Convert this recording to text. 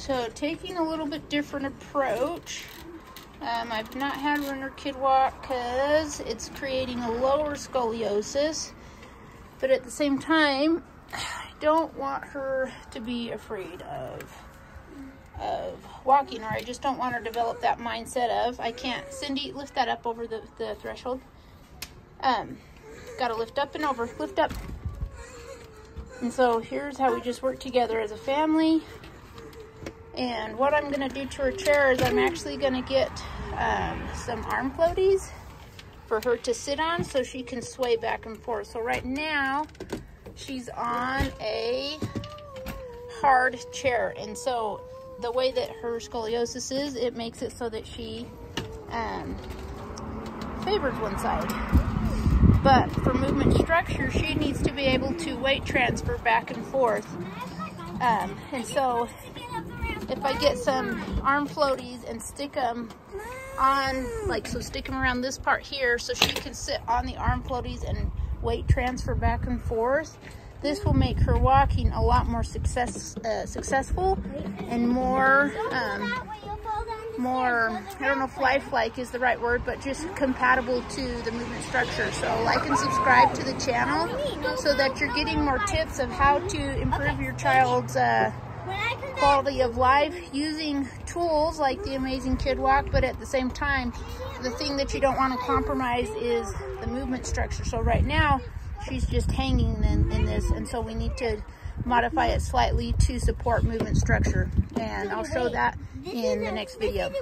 So taking a little bit different approach. Um, I've not had runner kid walk because it's creating a lower scoliosis. But at the same time, I don't want her to be afraid of of walking or I just don't want her to develop that mindset of I can't Cindy lift that up over the, the threshold um gotta lift up and over lift up and so here's how we just work together as a family and what I'm gonna do to her chair is I'm actually gonna get um, some arm floaties for her to sit on so she can sway back and forth. So right now she's on a hard chair. And so the way that her scoliosis is, it makes it so that she um, favors one side. But for movement structure, she needs to be able to weight transfer back and forth. Um, and so if I get some arm floaties and stick them on, like, so stick them around this part here so she can sit on the arm floaties and weight transfer back and forth, this will make her walking a lot more success uh, successful and more um, more I don't know if lifelike is the right word but just compatible to the movement structure. So like and subscribe to the channel so that you're getting more tips of how to improve your child's uh, quality of life using tools like the Amazing Kid Walk, but at the same time, the thing that you don't want to compromise is the movement structure. So right now, she's just hanging in, in this, and so we need to modify it slightly to support movement structure. And I'll show that in the next video.